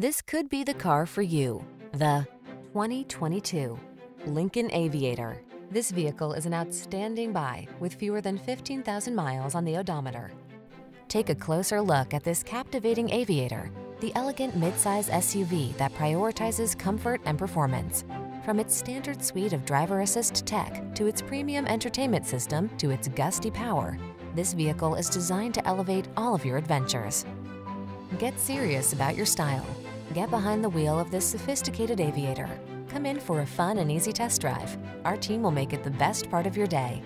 This could be the car for you. The 2022 Lincoln Aviator. This vehicle is an outstanding buy with fewer than 15,000 miles on the odometer. Take a closer look at this captivating Aviator, the elegant midsize SUV that prioritizes comfort and performance. From its standard suite of driver assist tech to its premium entertainment system to its gusty power, this vehicle is designed to elevate all of your adventures. Get serious about your style. Get behind the wheel of this sophisticated aviator. Come in for a fun and easy test drive. Our team will make it the best part of your day.